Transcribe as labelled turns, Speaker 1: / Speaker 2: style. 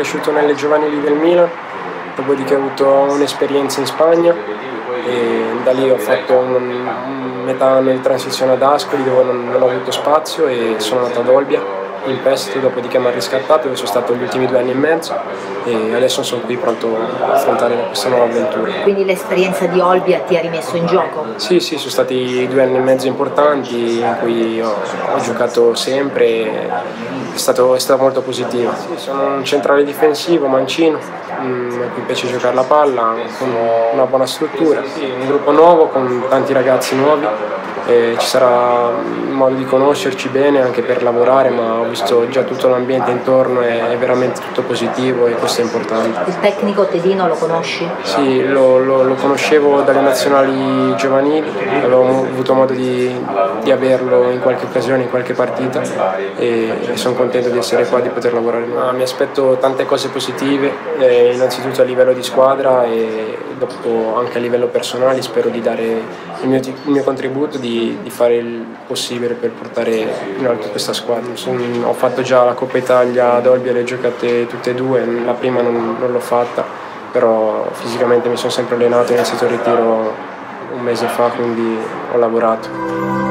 Speaker 1: cresciuto nelle giovanili del Milan, dopodiché ho avuto un'esperienza in Spagna e da lì ho fatto un, un metà di transizione ad Ascoli dove non, non ho avuto spazio e sono andato ad Olbia in prestito, dopodiché mi ha riscattato dove sono stato gli ultimi due anni e mezzo e adesso sono qui pronto a affrontare questa nuova avventura.
Speaker 2: Quindi l'esperienza di Olbia ti ha rimesso in gioco?
Speaker 1: Sì, sì, sono stati due anni e mezzo importanti in cui ho, ho giocato sempre, è stato, è stato molto positivo. Sì, sono un centrale difensivo, mancino, mh, mm, cui piace giocare la palla, con una buona struttura, sì, un gruppo nuovo con tanti ragazzi nuovi e ci sarà modo di conoscerci bene anche per lavorare, ma ho visto già tutto l'ambiente intorno e è veramente tutto positivo e questo è importante.
Speaker 2: Il tecnico Tedino lo conosci?
Speaker 1: Sì, lo, lo, lo conoscevo dalle nazionali giovanili, avevo avuto modo di, di, averlo in qualche occasione, in qualche partita e, e sono contento di essere qua, di poter lavorare. Ma mi aspetto tante cose positive, eh, innanzitutto a livello di squadra e dopo anche a livello personale spero di dare il mio, il mio contributo, di, di fare il possibile per, portare in alto questa squadra. Sono, ho fatto già la Coppa Italia ad Olbia, le giocate tutte e due, la prima non, non l'ho fatta, però fisicamente mi sono sempre allenato, ho iniziato il ritiro un mese fa, quindi ho lavorato.